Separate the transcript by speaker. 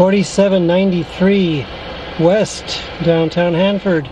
Speaker 1: 4793 West, downtown Hanford.